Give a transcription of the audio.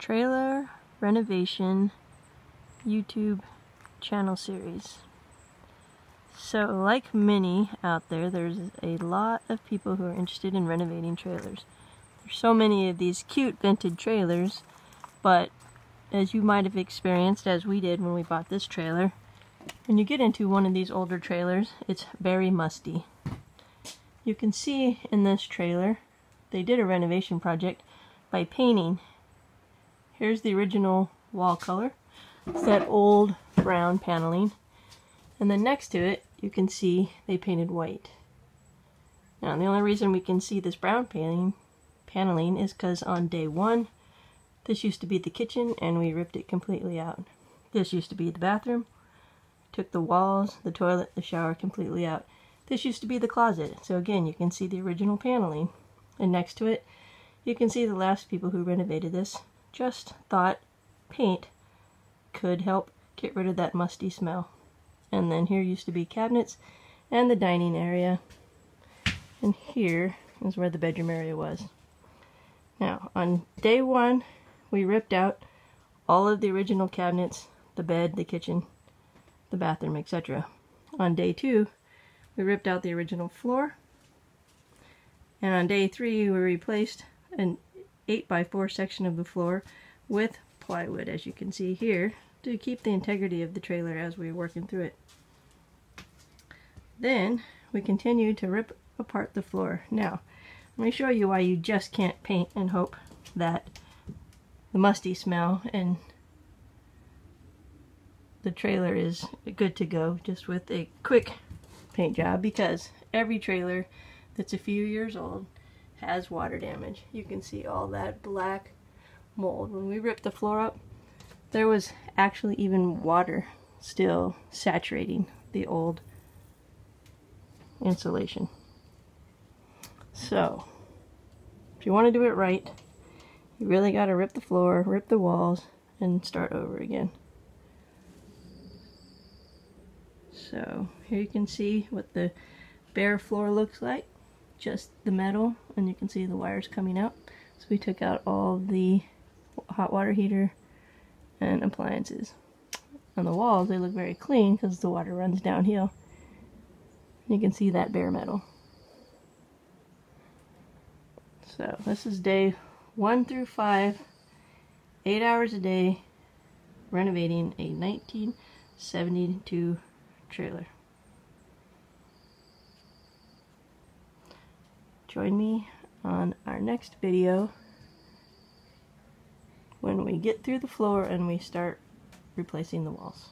trailer renovation YouTube channel series. So like many out there, there's a lot of people who are interested in renovating trailers. There's so many of these cute vintage trailers, but as you might have experienced, as we did when we bought this trailer, when you get into one of these older trailers, it's very musty. You can see in this trailer, they did a renovation project by painting Here's the original wall color. It's that old brown paneling. And then next to it, you can see they painted white. Now, the only reason we can see this brown paneling, paneling is because on day one, this used to be the kitchen and we ripped it completely out. This used to be the bathroom. Took the walls, the toilet, the shower completely out. This used to be the closet. So again, you can see the original paneling. And next to it, you can see the last people who renovated this just thought paint could help get rid of that musty smell. And then here used to be cabinets and the dining area. And here is where the bedroom area was. Now, on day one, we ripped out all of the original cabinets, the bed, the kitchen, the bathroom, etc. On day two, we ripped out the original floor. And on day three, we replaced an 8 by 4 section of the floor with plywood, as you can see here, to keep the integrity of the trailer as we are working through it. Then we continue to rip apart the floor. Now, let me show you why you just can't paint and hope that the musty smell and the trailer is good to go just with a quick paint job because every trailer that's a few years old has water damage. You can see all that black mold. When we ripped the floor up, there was actually even water still saturating the old insulation. So, if you want to do it right, you really got to rip the floor, rip the walls, and start over again. So, here you can see what the bare floor looks like just the metal and you can see the wires coming out. So we took out all the hot water heater and appliances. On the walls they look very clean because the water runs downhill. You can see that bare metal. So this is day one through five, eight hours a day, renovating a 1972 trailer. Join me on our next video when we get through the floor and we start replacing the walls.